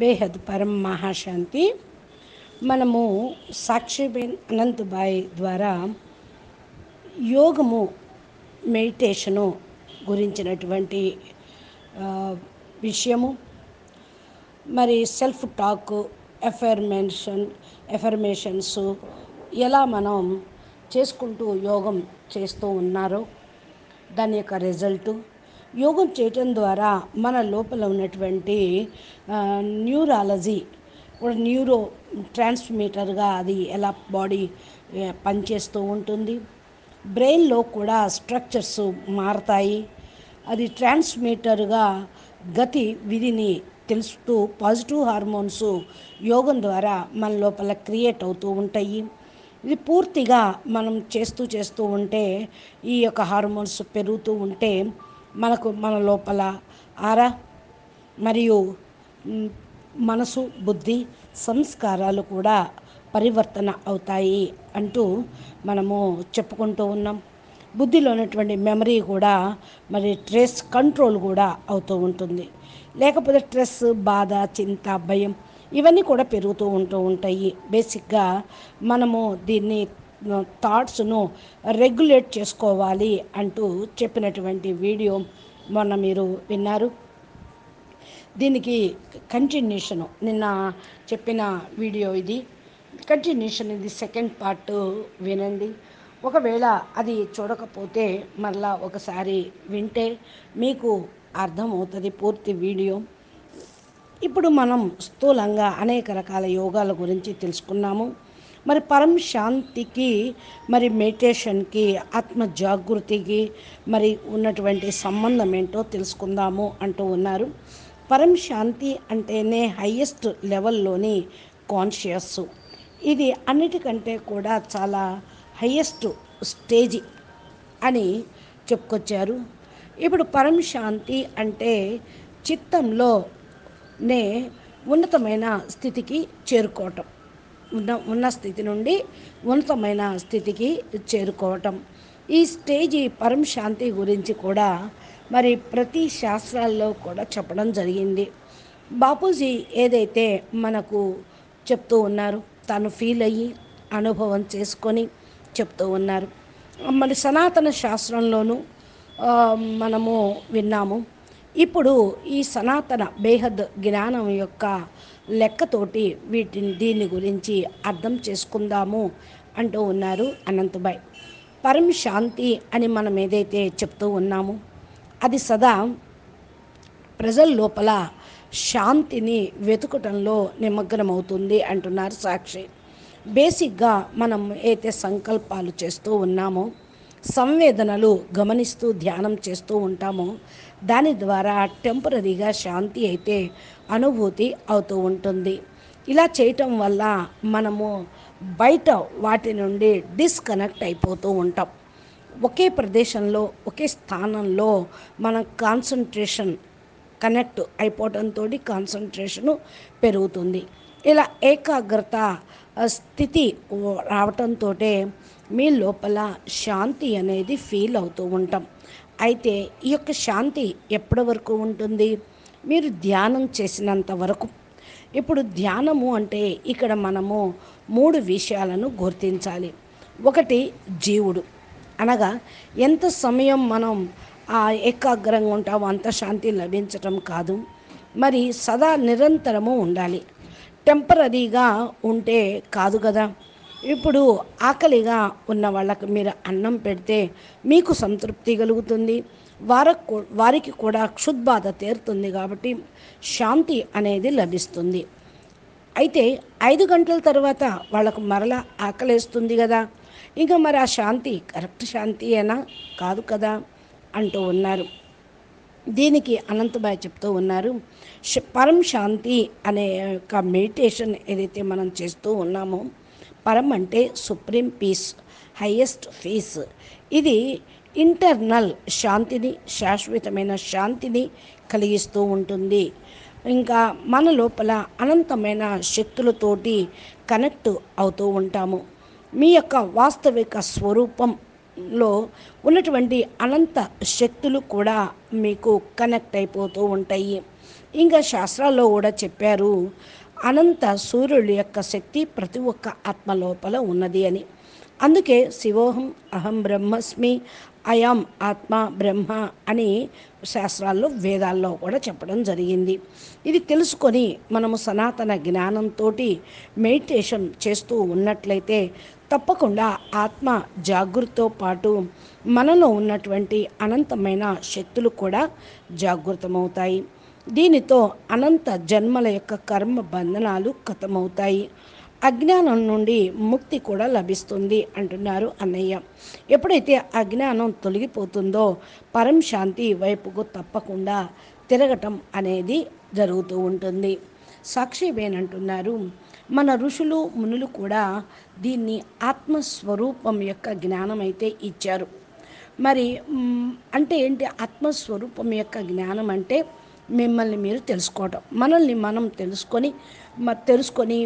బేహద్ పరం మహాశాంతి. మనము సాక్షిబేన్ అనంతబాయ్ ద్వారా యోగము మెడిటేషను గురించినటువంటి విషయము. మరి సెల్ఫ్ టాక్ ఎఫర్మేషన్ ఎఫర్మేషన్స్ ఎలా మనం చేసుకుంటూ యోగం చేస్తూ ఉన్నారో దాని యొక్క రిజల్టు యోగం చేయటం ద్వారా మన లోపల ఉన్నటువంటి న్యూరాలజీ కూడా న్యూరో ట్రాన్స్మిటర్గా అది ఎలా బాడీ పనిచేస్తూ ఉంటుంది. బ్రెయిన్లో కూడా స్ట్రక్చర్స్ మారతాయి. అది ట్రాన్స్మిటర్గా గతి విధిని తెలుస్తూ పాజిటివ్ హార్మోన్స్ యోగం ద్వారా మన లోపల క్రియేట్ అవుతూ ఉంటాయి. ఇది పూర్తిగా మనం చేస్తూ చేస్తూ ఉంటే ఈ యొక్క హార్మోన్స్ పెరుగుతూ ఉంటే మనకు మన లోపల ఆరా మరియు మనసు బుద్ధి సంస్కారాలు కూడా పరివర్తన అవుతాయి అంటూ మనము చెప్పుకుంటూ ఉన్నాం. బుద్ధిలో ఉన్నటువంటి మెమరీ కూడా మరి స్ట్రెస్ కంట్రోల్ కూడా అవుతూ ఉంటుంది. లేకపోతే స్ట్రెస్ బాధ చింత భయం ఇవన్నీ కూడా పెరుగుతూ ఉంటూ ఉంటాయి. బేసిక్గా మనము దీన్ని థాట్స్ను రెగ్యులేట్ చేసుకోవాలి అంటూ చెప్పినటువంటి వీడియో మొన్న మీరు విన్నారు. దీనికి కంటిన్యూషన్ నిన్న చెప్పిన వీడియో ఇది. కంటిన్యూషన్ ఇది సెకండ్ పార్ట్ వినండి. ఒకవేళ అది చూడకపోతే మరలా ఒకసారి వింటే మీకు అర్థమవుతుంది పూర్తి వీడియో. ఇప్పుడు మనం స్థూలంగా అనేక రకాల యోగాల గురించి తెలుసుకున్నాము. మరి పరం శాంతికి మరి మెడిటేషన్కి ఆత్మ జాగృతికి మరి ఉన్నటువంటి సంబంధం ఏంటో తెలుసుకుందాము అంటూ ఉన్నారు. పరం శాంతి అంటేనే హయ్యెస్ట్ లెవెల్లోని కాన్షియస్ ఇది అన్నిటికంటే కూడా చాలా హయ్యెస్ట్ స్టేజి అని చెప్పుకొచ్చారు. ఇప్పుడు పరం శాంతి అంటే చిత్తంలోనే ఉన్నతమైన స్థితికి చేరుకోవటం. ఉన్న ఉన్న స్థితి నుండి ఉన్నతమైన స్థితికి చేరుకోవటం. ఈ స్టేజి పరం శాంతి గురించి కూడా మరి ప్రతి శాస్త్రాల్లో కూడా చెప్పడం జరిగింది. బాపూజీ ఏదైతే మనకు చెప్తూ ఉన్నారు తను ఫీల్ అయ్యి అనుభవం చేసుకొని చెప్తూ ఉన్నారు. మరి సనాతన శాస్త్రంలోనూ మనము విన్నాము. ఇప్పుడు ఈ సనాతన బేహద్ జ్ఞానం యొక్క లెక్కతోటి వీటిని దీని గురించి అర్థం చేసుకుందాము అంటూ ఉన్నారు అనంతబాయ్. పరం శాంతి అని మనం ఏదైతే చెప్తూ ఉన్నామో అది సదా ప్రజల లోపల శాంతిని వెతుకటంలో నిమగ్నమవుతుంది అంటున్నారు సాక్షి. బేసిక్గా మనం అయితే సంకల్పాలు చేస్తూ ఉన్నామో సంవేదనలు గమనిస్తూ ధ్యానం చేస్తూ ఉంటామో. దాని ద్వారా టెంపరీగా శాంతి అయితే అనుభూతి అవుతూ ఉంటుంది. ఇలా చేయటం వల్ల మనము బయట వాటి నుండి డిస్కనెక్ట్ అయిపోతూ ఉంటాం. ఒకే ప్రదేశంలో ఒకే స్థానంలో మన కాన్సన్ట్రేషన్ కనెక్ట్ అయిపోవడంతో కాన్సన్ట్రేషను పెరుగుతుంది. ఇలా ఏకాగ్రత స్థితి రావటంతో మీ లోపల శాంతి అనేది ఫీల్ అవుతూ ఉంటాం. అయితే ఈ యొక్క శాంతి ఎప్పటి వరకు ఉంటుంది? మీరు ధ్యానం చేసినంత వరకు. ఇప్పుడు ధ్యానము అంటే ఇక్కడ మనము మూడు విషయాలను గుర్తించాలి. ఒకటి జీవుడు. అనగా ఎంత సమయం మనం ఆ ఏకాగ్రంగా ఉంటామో అంత శాంతి లభించటం కాదు. మరి సదా నిరంతరము ఉండాలి. టెంపరీగా ఉంటే కాదు కదా. ఇప్పుడు ఆకలిగా ఉన్న వాళ్ళకు మీరు అన్నం పెడితే మీకు సంతృప్తి కలుగుతుంది. వారకు వారికి కూడా క్షుద్బాధ తీరుతుంది కాబట్టి శాంతి అనేది లభిస్తుంది. అయితే ఐదు గంటల తర్వాత వాళ్ళకు మరలా ఆకలేస్తుంది కదా. ఇంకా మరి ఆ శాంతి కరెక్ట్ శాంతి అయినా కాదు కదా అంటూ ఉన్నారు. దీనికి అనంతబాయ్ చెప్తూ ఉన్నారు. పరం శాంతి అనే యొక్క మెడిటేషన్ ఏదైతే మనం చేస్తూ ఉన్నామో పరం అంటే సుప్రీం పీస్ హయ్యెస్ట్ పీస్ ఇది ఇంటర్నల్ శాంతిని శాశ్వతమైన శాంతిని కలిగిస్తూ ఉంటుంది. ఇంకా మన లోపల అనంతమైన శక్తులతోటి కనెక్ట్ అవుతూ ఉంటాము. మీ యొక్క వాస్తవిక స్వరూపంలో ఉన్నటువంటి అనంత శక్తులు కూడా మీకు కనెక్ట్ అయిపోతూ ఉంటాయి. ఇంకా శాస్త్రాల్లో కూడా చెప్పారు అనంత సూర్యుడి యొక్క శక్తి ప్రతి ఒక్క ఆత్మ లోపల ఉన్నది అని. అందుకే శివోహం అహం బ్రహ్మస్మి అయం ఆత్మ బ్రహ్మ అని శాస్త్రాల్లో వేదాల్లో కూడా చెప్పడం జరిగింది. ఇది తెలుసుకొని మనము సనాతన జ్ఞానంతో మెడిటేషన్ చేస్తూ ఉన్నట్లయితే తప్పకుండా ఆత్మ జాగృతితో పాటు మనలో ఉన్నటువంటి అనంతమైన శక్తులు కూడా జాగృతమవుతాయి. దీనితో అనంత జన్మల యొక్క కర్మ బంధనాలు కథమవుతాయి. అజ్ఞానం నుండి ముక్తి కూడా లభిస్తుంది అంటున్నారు అన్నయ్య. ఎప్పుడైతే అజ్ఞానం తొలగిపోతుందో పరం శాంతి వైపుకు తప్పకుండా తిరగటం అనేది జరుగుతూ ఉంటుంది. సాక్షివేనంటున్నారు మన ఋషులు మునులు కూడా దీన్ని ఆత్మస్వరూపం యొక్క జ్ఞానం అయితే ఇచ్చారు. మరి అంటే ఏంటి ఆత్మస్వరూపం యొక్క జ్ఞానం అంటే మిమ్మల్ని మీరు తెలుసుకోవటం. మనల్ని మనం తెలుసుకొని తెలుసుకొని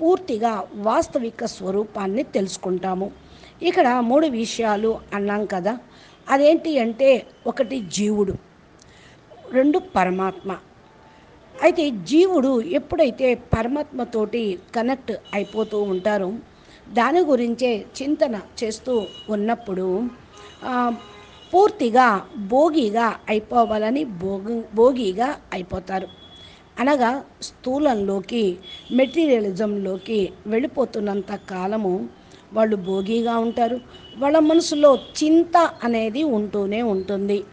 పూర్తిగా వాస్తవిక స్వరూపాన్ని తెలుసుకుంటాము. ఇక్కడ మూడు విషయాలు అన్నాం కదా. అదేంటి అంటే ఒకటి జీవుడు రెండు పరమాత్మ. అయితే జీవుడు ఎప్పుడైతే పరమాత్మతోటి కనెక్ట్ అయిపోతూ ఉంటారో దాని గురించే చింతన చేస్తూ ఉన్నప్పుడు పూర్తిగా భోగిగా అయిపోవాలని భోగి భోగిగా అయిపోతారు. అనగా స్థూలంలోకి మెటీరియలిజంలోకి వెళ్ళిపోతున్నంత కాలము వాళ్ళు భోగిగా ఉంటారు. వాళ్ళ మనసులో చింత అనేది ఉంటూనే ఉంటుంది.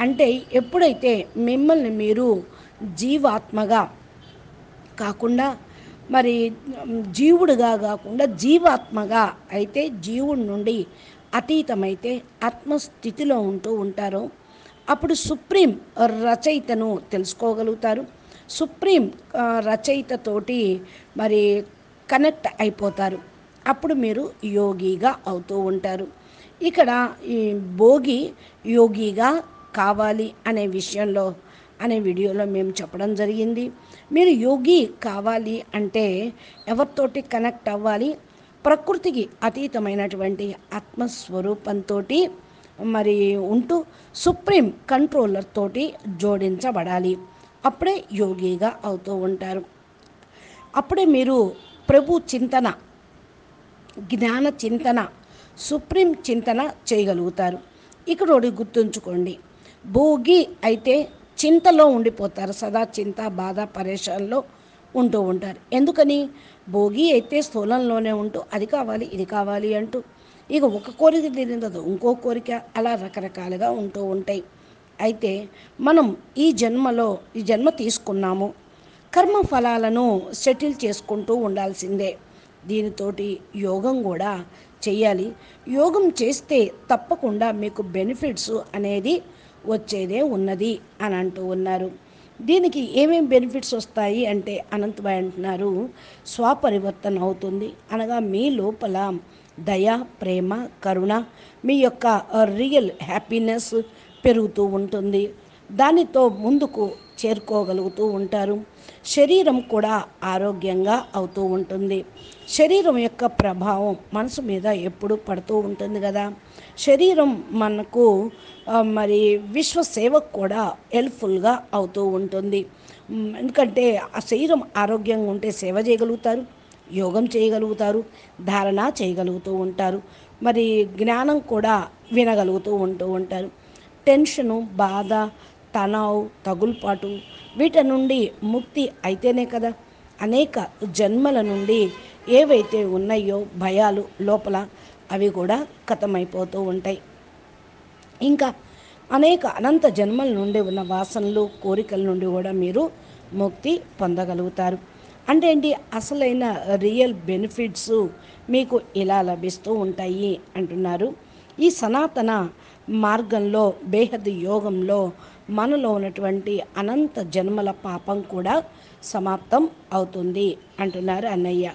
అంటే ఎప్పుడైతే మిమ్మల్ని మీరు జీవాత్మగా కాకుండా మరి జీవుడుగా కాకుండా జీవాత్మగా అయితే జీవుడి నుండి అతీతమైతే ఆత్మస్థితిలో ఉంటూ ఉంటారో అప్పుడు సుప్రీం రచయితను తెలుసుకోగలుగుతారు. సుప్రీం రచయితతోటి మరి కనెక్ట్ అయిపోతారు. అప్పుడు మీరు యోగిగా అవుతూ ఉంటారు. ఇక్కడ ఈ భోగి యోగిగా కావాలి అనే విషయంలో అనే వీడియోలో మేము చెప్పడం జరిగింది. మీరు యోగి కావాలి అంటే ఎవరితోటి కనెక్ట్ అవ్వాలి ప్రకృతికి అతీతమైనటువంటి ఆత్మస్వరూపంతో మరి ఉంటూ సుప్రీం కంట్రోలర్ తోటి జోడించబడాలి. అప్పుడే యోగిగా అవుతూ ఉంటారు. అప్పుడే మీరు ప్రభు చింతన జ్ఞాన చింతన సుప్రీం చింతన చేయగలుగుతారు. ఇక్కడ ఒకటి గుర్తుంచుకోండి. భోగి అయితే చింతలో ఉండిపోతారు. సదా చింత బాధ పరేషాల్లో ఉంటూ ఉంటారు. ఎందుకని? భోగి అయితే స్థూలంలోనే ఉంటూ అది కావాలి ఇది కావాలి అంటూ. ఇక ఒక కోరిక తీరిందదు ఇంకో కోరిక అలా రకరకాలుగా ఉంటూ ఉంటాయి. అయితే మనం ఈ జన్మలో ఈ జన్మ తీసుకున్నాము. కర్మ ఫలాలను సెటిల్ చేసుకుంటూ ఉండాల్సిందే. దీనితోటి యోగం కూడా చేయాలి. యోగం చేస్తే తప్పకుండా మీకు బెనిఫిట్స్ అనేది వచ్చేదే ఉన్నది అని అంటూ ఉన్నారు. దీనికి ఏమేమి బెనిఫిట్స్ వస్తాయి అంటే అనంతబాయ్ అంటున్నారు స్వపరివర్తన అవుతుంది. అనగా మీ లోపల దయ ప్రేమ కరుణ మీ యొక్క రియల్ హ్యాపీనెస్ పెరుగుతూ ఉంటుంది. దానితో ముందుకు చేరుకోగలుగుతూ ఉంటారు. శరీరం కూడా ఆరోగ్యంగా అవుతూ ఉంటుంది. శరీరం యొక్క ప్రభావం మనసు మీద ఎప్పుడు పడుతూ ఉంటుంది కదా. శరీరం మనకు మరి విశ్వ సేవకు కూడా హెల్ప్ఫుల్గా అవుతూ ఉంటుంది. ఎందుకంటే ఆ శరీరం ఆరోగ్యంగా ఉంటే సేవ చేయగలుగుతారు యోగం చేయగలుగుతారు ధారణ చేయగలుగుతూ ఉంటారు. మరి జ్ఞానం కూడా వినగలుగుతూ ఉంటూ ఉంటారు. టెన్షను బాధ తనావు తగులుపాటు వీటి నుండి ముక్తి అయితేనే కదా. అనేక జన్మల నుండి ఏవైతే ఉన్నాయో భయాలు లోపల అవి కూడా కథమైపోతూ ఉంటాయి. ఇంకా అనేక అనంత జన్మల నుండి ఉన్న వాసనలు కోరికల నుండి కూడా మీరు ముక్తి పొందగలుగుతారు. అంటే ఏంటి? అసలైన రియల్ బెనిఫిట్స్ మీకు ఇలా లభిస్తూ ఉంటాయి అంటున్నారు. ఈ సనాతన మార్గంలో బేహద్ యోగంలో మనలో ఉన్నటువంటి అనంత జన్మల పాపం కూడా సమాప్తం అవుతుంది అంటున్నారు అన్నయ్య.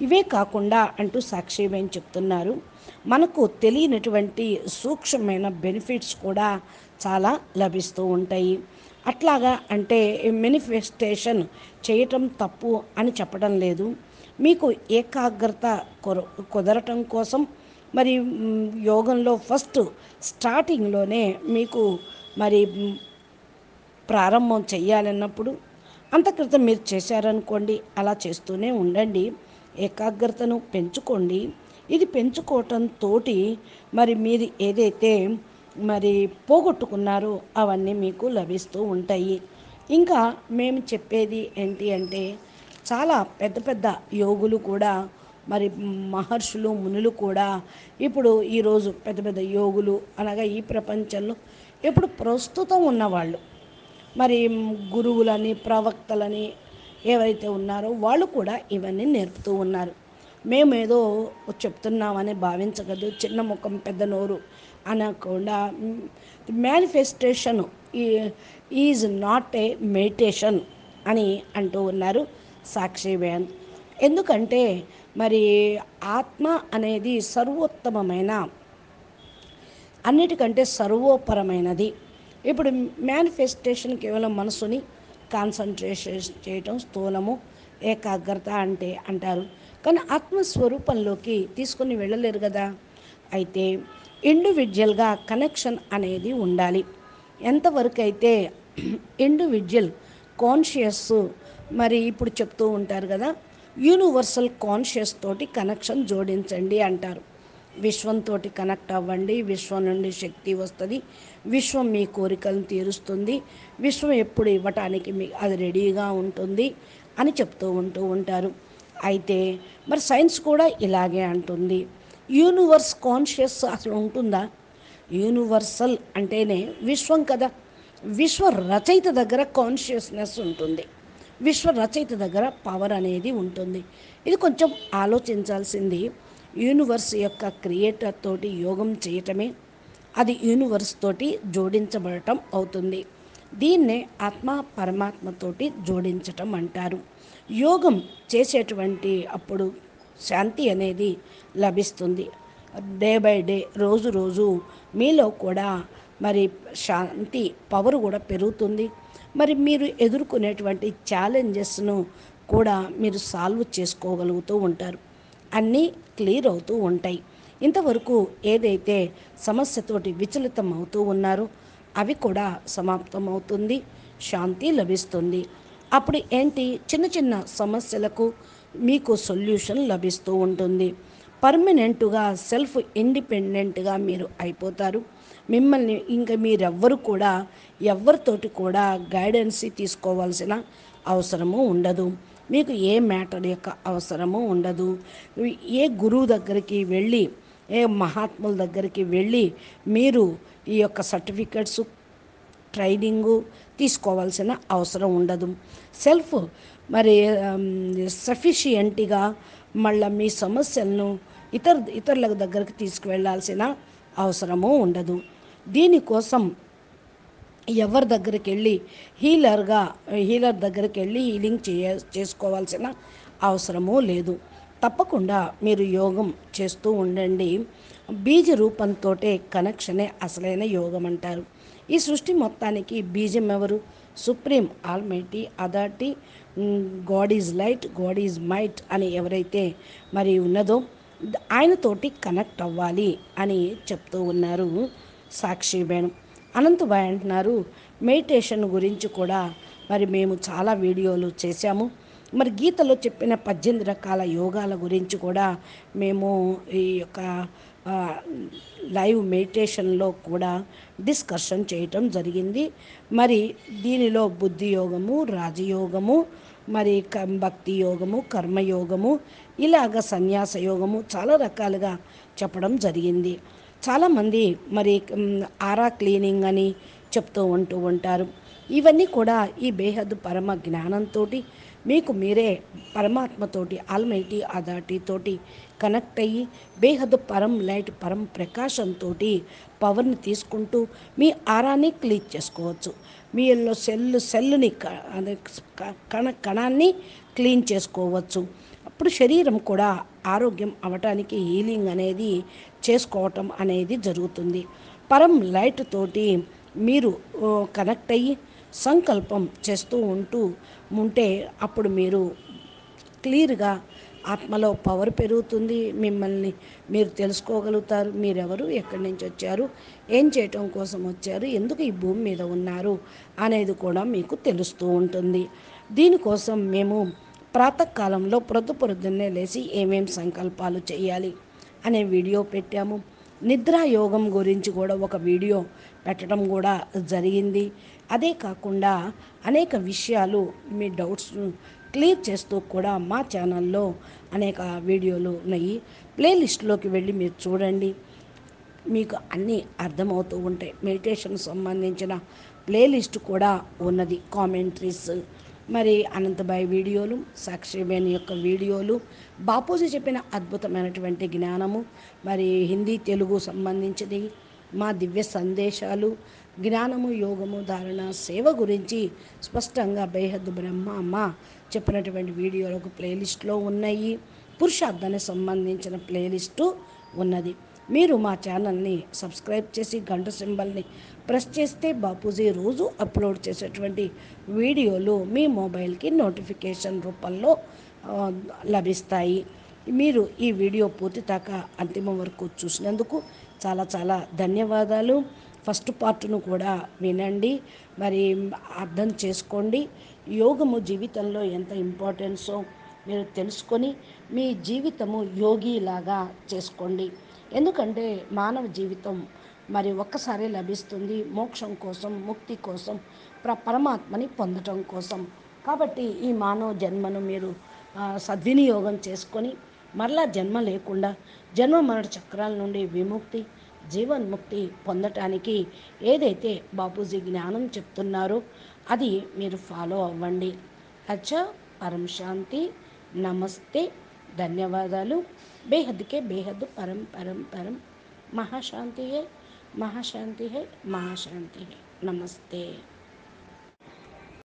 ఇవే కాకుండా అంటూ సాక్షిమేం చెప్తున్నారు? మనకు తెలియనటువంటి సూక్ష్మమైన బెనిఫిట్స్ కూడా చాలా లభిస్తూ ఉంటాయి. అట్లాగా అంటే మేనిఫెస్టేషన్ చేయటం తప్పు అని చెప్పడం లేదు. మీకు ఏకాగ్రత కొర కుదరటం కోసం మరి యోగంలో ఫస్ట్ స్టార్టింగ్లోనే మీకు మరి ప్రారంభం చేయాలన్నప్పుడు అంత క్రితం మీరు చేశారనుకోండి అలా చేస్తూనే ఉండండి. ఏకాగ్రతను పెంచుకోండి. ఇది పెంచుకోవటంతో మరి మీరు ఏదైతే మరి పోగొట్టుకున్నారో అవన్నీ మీకు లభిస్తూ ఉంటాయి. ఇంకా మేము చెప్పేది ఏంటి అంటే చాలా పెద్ద పెద్ద యోగులు కూడా మరి మహర్షులు మునులు కూడా ఇప్పుడు ఈరోజు పెద్ద పెద్ద యోగులు అనగా ఈ ప్రపంచంలో ఇప్పుడు ప్రస్తుతం ఉన్నవాళ్ళు. మరి గురువులని ప్రవక్తలని ఎవరైతే ఉన్నారో వాళ్ళు కూడా ఇవన్నీ నేర్పుతూ ఉన్నారు. మేమేదో చెప్తున్నామని భావించగలదు చిన్న ముఖం పెద్ద నోరు అనకుండా manifestation is not a meditation అని అంటూ ఉన్నారు సాక్షి వ్యాన్ ఎందుకంటే మరి ఆత్మ అనేది సర్వోత్తమమైన అన్నిటికంటే సర్వోపరమైనది. ఇప్పుడు మేనిఫెస్టేషన్ కేవలం మనసుని కాన్సన్ట్రేషన్ చేయటం స్థూలము ఏకాగ్రత అంటే అంటారు. కానీ ఆత్మస్వరూపంలోకి తీసుకుని వెళ్ళలేరు కదా. అయితే ఇండివిజువల్గా కనెక్షన్ అనేది ఉండాలి. ఎంతవరకు అయితే ఇండివిజువల్ కాన్షియస్ మరి ఇప్పుడు చెప్తూ ఉంటారు కదా యూనివర్సల్ కాన్షియస్ తోటి కనెక్షన్ జోడించండి అంటారు. విశ్వంతో కనెక్ట్ అవ్వండి. విశ్వం నుండి శక్తి వస్తుంది. విశ్వం మీ కోరికలను తీరుస్తుంది. విశ్వం ఎప్పుడు ఇవ్వటానికి మీ అది రెడీగా ఉంటుంది అని చెప్తూ ఉంటూ ఉంటారు. అయితే మరి సైన్స్ కూడా ఇలాగే అంటుంది. యూనివర్స్ కాన్షియస్ అసలు ఉంటుందా? యూనివర్సల్ అంటేనే విశ్వం కదా. విశ్వ రచయిత దగ్గర కాన్షియస్నెస్ ఉంటుంది. విశ్వ రచయిత దగ్గర పవర్ అనేది ఉంటుంది. ఇది కొంచెం ఆలోచించాల్సింది. యూనివర్స్ యొక్క క్రియేటర్ తోటి యోగం చేయటమే అది యూనివర్స్ తోటి జోడించబడటం అవుతుంది. దీన్నే ఆత్మ పరమాత్మతోటి జోడించటం అంటారు. యోగం చేసేటువంటి అప్పుడు శాంతి అనేది లభిస్తుంది. డే బై డే రోజు రోజు మీలో కూడా మరి శాంతి పవర్ కూడా పెరుగుతుంది. మరి మీరు ఎదుర్కొనేటువంటి ఛాలెంజెస్ను కూడా మీరు సాల్వ్ చేసుకోగలుగుతూ ఉంటారు. అన్నీ క్లియర్ అవుతూ ఉంటాయి. ఇంతవరకు ఏదైతే సమస్యతోటి విచలితం అవుతూ ఉన్నారో అవి కూడా సమాప్తం అవుతుంది శాంతి లభిస్తుంది. అప్పుడు ఏంటి? చిన్న చిన్న సమస్యలకు మీకు సొల్యూషన్ లభిస్తూ ఉంటుంది. పర్మనెంట్గా సెల్ఫ్ ఇండిపెండెంట్గా మీరు అయిపోతారు. మిమ్మల్ని ఇంకా మీరెవ్వరు కూడా ఎవరితోటి కూడా గైడెన్స్ తీసుకోవాల్సిన అవసరము ఉండదు. మీకు ఏ మ్యాటర్ యొక్క అవసరము ఉండదు. ఏ గురువు దగ్గరికి వెళ్ళి ఏ మహాత్ముల దగ్గరికి వెళ్ళి మీరు ఈ యొక్క సర్టిఫికెట్స్ ట్రైనింగు తీసుకోవాల్సిన అవసరం ఉండదు. సెల్ఫ్ మరి um, సఫిషియంట్గా మళ్ళీ మీ సమస్యలను ఇతర ఇతరుల దగ్గరికి తీసుకువెళ్ళాల్సిన అవసరము ఉండదు. దీనికోసం ఎవరి దగ్గరికి వెళ్ళి హీలర్గా హీలర్ దగ్గరికి వెళ్ళి హీలింగ్ చేయ చేసుకోవాల్సిన అవసరమూ లేదు. తప్పకుండా మీరు యోగం చేస్తూ ఉండండి. బీజ రూపంతో కనెక్షనే అసలైన యోగం అంటారు. ఈ సృష్టి మొత్తానికి బీజం ఎవరు? Supreme almighty authority God is light God is might అని ఎవరైతే మరి ఉన్నదో ఆయనతోటి కనెక్ట్ అవ్వాలి అని చెప్తూ ఉన్నారు. సాక్షి మేడం. అనంతబాయ్ అంటున్నారు మెడిటేషన్ గురించి కూడా మరి మేము చాలా వీడియోలు చేశాము. మరి గీతలో చెప్పిన పద్దెనిమిది రకాల యోగాల గురించి కూడా మేము ఈ యొక్క లైవ్ మెడిటేషన్లో కూడా డిస్కషన్ చేయటం జరిగింది. మరి దీనిలో బుద్ధి యోగము రాజయోగము మరి భక్తి యోగము కర్మయోగము ఇలాగ సన్యాస యోగము చాలా రకాలుగా చెప్పడం జరిగింది. చాలామంది మరి ఆరా క్లీనింగ్ అని చెప్తూ ఉంటూ ఉంటారు. ఇవన్నీ కూడా ఈ బేహద్దు పరమ జ్ఞానంతో మీకు మీరే పరమాత్మతోటి ఆల్మైటీ అథారిటీతోటి కనెక్ట్ అయ్యి బేహద్దు పరం లైట్ పరం ప్రకాశంతో పవర్ని తీసుకుంటూ మీ ఆరాన్ని క్లీన్ చేసుకోవచ్చు. మీలో సెల్ సెల్లుని కణ కణాన్ని క్లీన్ చేసుకోవచ్చు. అప్పుడు శరీరం కూడా ఆరోగ్యం అవటానికి హీలింగ్ అనేది చేసుకోవటం అనేది జరుగుతుంది. పరం లైట్ తోటి మీరు కనెక్ట్ అయ్యి సంకల్పం చేస్తూ ఉంటూ ఉంటే అప్పుడు మీరు క్లియర్గా ఆత్మలో పవర్ పెరుగుతుంది. మిమ్మల్ని మీరు తెలుసుకోగలుగుతారు. మీరెవరు? ఎక్కడి నుంచి వచ్చారు? ఏం చేయటం కోసం వచ్చారు? ఎందుకు ఈ భూమి మీద ఉన్నారు? అనేది కూడా మీకు తెలుస్తూ ఉంటుంది. దీనికోసం మేము ప్రాతకాలంలో ప్రొద్దు పొద్దున్నే లేచి ఏమేం సంకల్పాలు చేయాలి అనే వీడియో పెట్టాము. నిద్రాయోగం గురించి కూడా ఒక వీడియో పెట్టడం కూడా జరిగింది. అదే కాకుండా అనేక విషయాలు మీ డౌట్స్ క్లియర్ చేస్తూ కూడా మా ఛానల్లో అనేక వీడియోలు ఉన్నాయి. ప్లేలిస్ట్లోకి వెళ్ళి మీరు చూడండి. మీకు అన్నీ అర్థమవుతూ ఉంటాయి. మెడిటేషన్ సంబంధించిన ప్లేలిస్ట్ కూడా ఉన్నది. కామెంట్రీస్ మరి అనంతబాయి వీడియోలు సాక్షిబేని యొక్క వీడియోలు బాపూజీ చెప్పిన అద్భుతమైనటువంటి జ్ఞానము మరి హిందీ తెలుగు సంబంధించినవి మా దివ్య సందేశాలు జ్ఞానము యోగము ధారణ సేవ గురించి స్పష్టంగా బేహద్ బ్రహ్మ అమ్మ చెప్పినటువంటి వీడియోలకు ప్లేలిస్ట్లో ఉన్నాయి. పురుషార్థానికి సంబంధించిన ప్లేలిస్టు ఉన్నది. మీరు మా ఛానల్ని సబ్స్క్రైబ్ చేసి గంట సింబల్ని ప్రెస్ చేస్తే బాపూజీ రోజు అప్లోడ్ చేసేటువంటి వీడియోలు మీ మొబైల్కి నోటిఫికేషన్ రూపంలో లభిస్తాయి. మీరు ఈ వీడియో పూర్తి దాకా అంతిమం వరకు చూసినందుకు చాలా చాలా ధన్యవాదాలు. ఫస్ట్ పార్ట్ను కూడా వినండి. మరి అర్థం చేసుకోండి. యోగము జీవితంలో ఎంత ఇంపార్టెన్సో మీరు తెలుసుకొని మీ జీవితము యోగిలాగా చేసుకోండి. ఎందుకంటే మానవ జీవితం మరి ఒక్కసారి లభిస్తుంది మోక్షం కోసం ముక్తి కోసం ప్ర పరమాత్మని పొందటం కోసం. కాబట్టి ఈ మానవ జన్మను మీరు సద్వినియోగం చేసుకొని మరలా జన్మ లేకుండా జన్మ మరణ చక్రాల నుండి విముక్తి జీవన్ముక్తి పొందటానికి ఏదైతే బాపూజీ జ్ఞానం చెప్తున్నారో అది మీరు ఫాలో అవ్వండి. అచ్చ పరం శాంతి నమస్తే ధన్యవాదాలు. बेहद के बेहद परम परम परम। महाशांति है महाशांति है महाशांति है। नमस्ते।